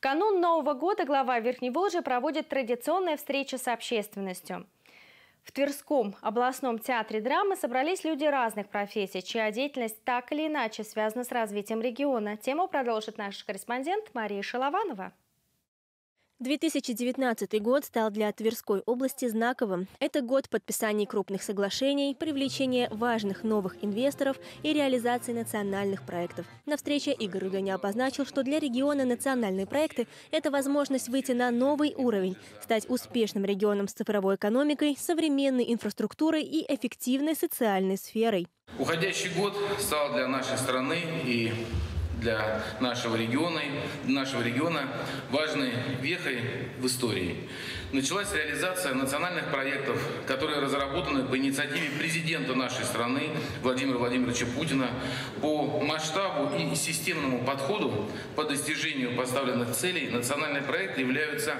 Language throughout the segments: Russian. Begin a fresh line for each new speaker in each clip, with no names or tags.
Канун Нового года глава Верхневолжья проводит традиционные встречи с общественностью. В Тверском областном театре драмы собрались люди разных профессий, чья деятельность так или иначе связана с развитием региона. Тему продолжит наш корреспондент Мария Шалованова.
2019 год стал для Тверской области знаковым. Это год подписаний крупных соглашений, привлечения важных новых инвесторов и реализации национальных проектов. На встрече Игорь Рудоня обозначил, что для региона национальные проекты – это возможность выйти на новый уровень, стать успешным регионом с цифровой экономикой, современной инфраструктурой и эффективной социальной сферой.
Уходящий год стал для нашей страны и для нашего региона, нашего региона важной вехой в истории. Началась реализация национальных проектов, которые разработаны по инициативе президента нашей страны Владимира Владимировича Путина по масштабу и системному подходу по достижению поставленных целей. Национальные проекты являются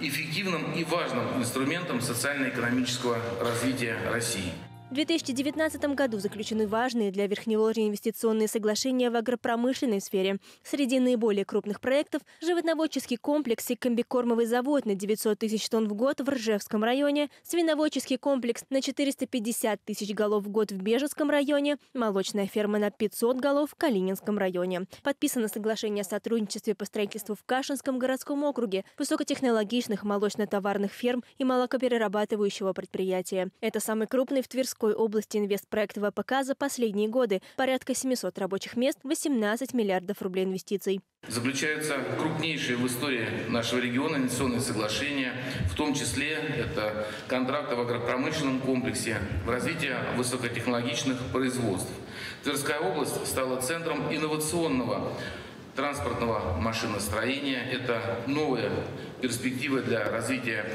эффективным и важным инструментом социально-экономического развития России.
В 2019 году заключены важные для Верхневолжья инвестиционные соглашения в агропромышленной сфере. Среди наиболее крупных проектов – животноводческий комплекс и комбикормовый завод на 900 тысяч тонн в год в Ржевском районе, свиноводческий комплекс на 450 тысяч голов в год в Бежевском районе, молочная ферма на 500 голов в Калининском районе. Подписано соглашение о сотрудничестве по строительству в Кашинском городском округе, высокотехнологичных молочно-товарных ферм и молокоперерабатывающего предприятия. Это самый крупный в Тверском Тверской области инвестпроект ВПК за последние годы. Порядка 700 рабочих мест, 18 миллиардов рублей инвестиций.
Заключаются крупнейшие в истории нашего региона инвестиционные соглашения, в том числе это контракты в агропромышленном комплексе, в развитии высокотехнологичных производств. Тверская область стала центром инновационного транспортного машиностроения. Это новая перспектива для развития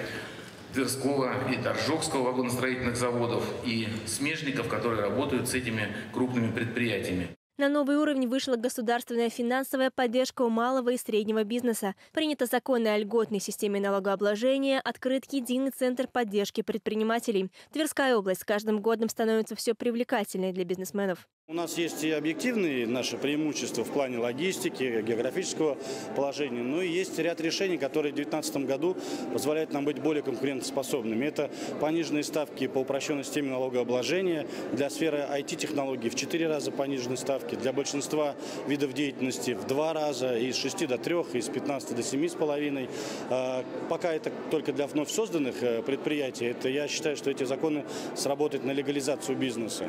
Тверского и Торжокского вагоностроительных заводов и смежников, которые работают с этими крупными предприятиями.
На новый уровень вышла государственная финансовая поддержка у малого и среднего бизнеса. Принято законы о льготной системе налогообложения, открыт единый центр поддержки предпринимателей. Тверская область с каждым годом становится все привлекательнее для бизнесменов.
У нас есть и объективные наши преимущества в плане логистики, географического положения, но и есть ряд решений, которые в 2019 году позволяют нам быть более конкурентоспособными. Это пониженные ставки по упрощенной системе налогообложения, для сферы IT-технологий в 4 раза пониженные ставки, для большинства видов деятельности в 2 раза, из 6 до 3, из 15 до 7,5. А, пока это только для вновь созданных э, предприятий, это я считаю, что эти законы сработают на легализацию бизнеса.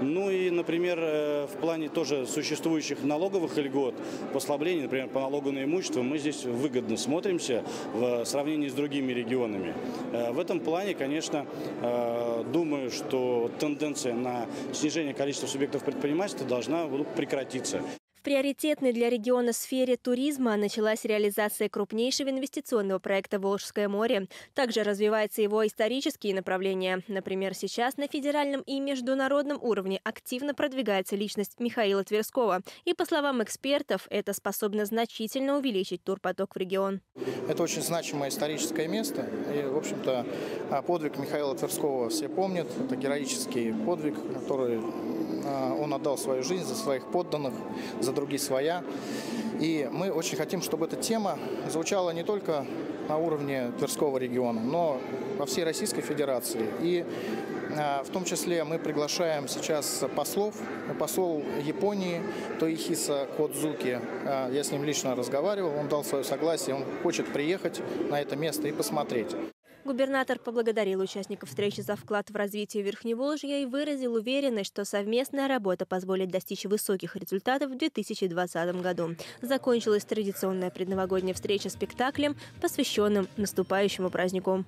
Ну и, например, в плане тоже существующих налоговых льгот, послаблений, например, по налогу на имущество, мы здесь выгодно смотримся в сравнении с другими регионами. Э, в этом плане, конечно, э, думаю, что тенденция на снижение количества субъектов предпринимательства должна прекратиться.
В приоритетной для региона сфере туризма началась реализация крупнейшего инвестиционного проекта «Волжское море». Также развиваются его исторические направления. Например, сейчас на федеральном и международном уровне активно продвигается личность Михаила Тверского. И, по словам экспертов, это способно значительно увеличить турпоток в регион.
Это очень значимое историческое место. И, в общем-то, подвиг Михаила Тверского все помнят. Это героический подвиг, который а, он отдал свою жизнь за своих подданных, за другие своя. И мы очень хотим, чтобы эта тема звучала не только на уровне Тверского региона, но во всей Российской Федерации. И а, в том числе мы приглашаем сейчас послов. Посол Японии Тоихиса Кодзуки, а, я с ним лично разговаривал, он дал свое согласие, он хочет приехать на это место и посмотреть.
Губернатор поблагодарил участников встречи за вклад в развитие Верхневолжья и выразил уверенность, что совместная работа позволит достичь высоких результатов в 2020 году. Закончилась традиционная предновогодняя встреча спектаклем, посвященным наступающему празднику.